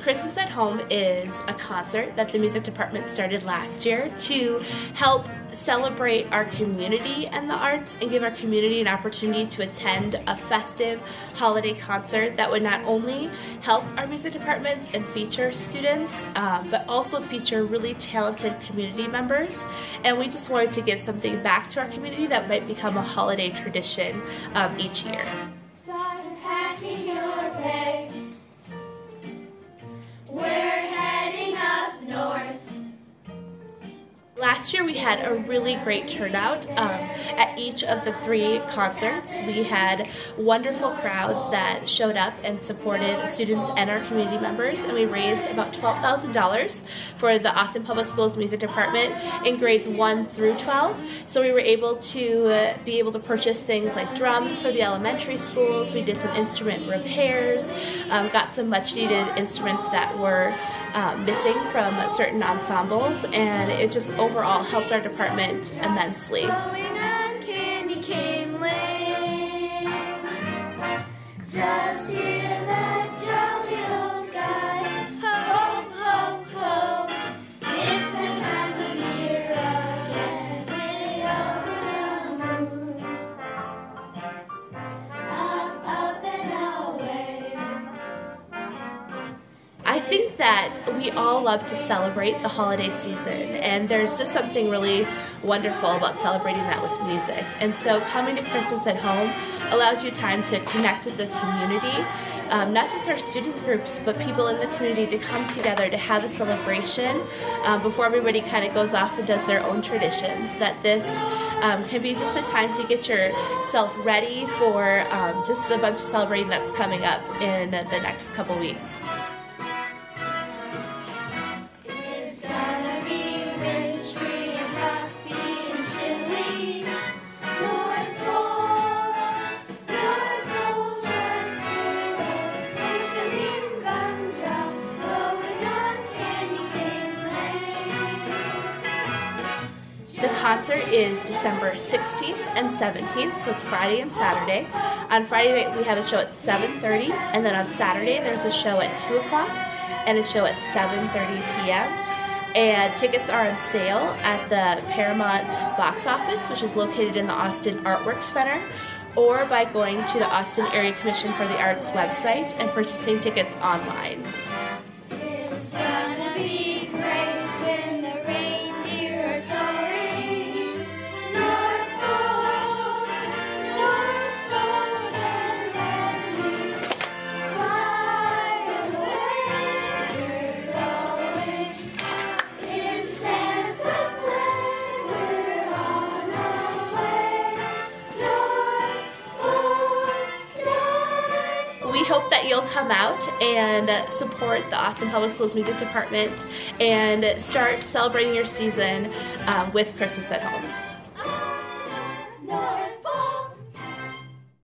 Home is a concert that the music department started last year to help celebrate our community and the arts and give our community an opportunity to attend a festive holiday concert that would not only help our music departments and feature students, um, but also feature really talented community members. And we just wanted to give something back to our community that might become a holiday tradition um, each year. Last year we had a really great turnout um, at each of the three concerts. We had wonderful crowds that showed up and supported students and our community members, and we raised about $12,000 for the Austin Public Schools Music Department in grades 1 through 12. So we were able to uh, be able to purchase things like drums for the elementary schools. We did some instrument repairs, um, got some much needed instruments that were um, missing from certain ensembles, and it just overall helped our department immensely. Think that we all love to celebrate the holiday season, and there's just something really wonderful about celebrating that with music. And so, coming to Christmas at home allows you time to connect with the community. Um, not just our student groups, but people in the community to come together to have a celebration um, before everybody kind of goes off and does their own traditions. That this um, can be just a time to get yourself ready for um, just a bunch of celebrating that's coming up in the next couple weeks. Concert is December 16th and 17th, so it's Friday and Saturday. On Friday night we have a show at 7.30, and then on Saturday there's a show at 2 o'clock and a show at 7.30 p.m. And tickets are on sale at the Paramount box office, which is located in the Austin Artwork Center, or by going to the Austin Area Commission for the Arts website and purchasing tickets online. We hope that you'll come out and support the Austin Public Schools Music Department and start celebrating your season um, with Christmas at Home.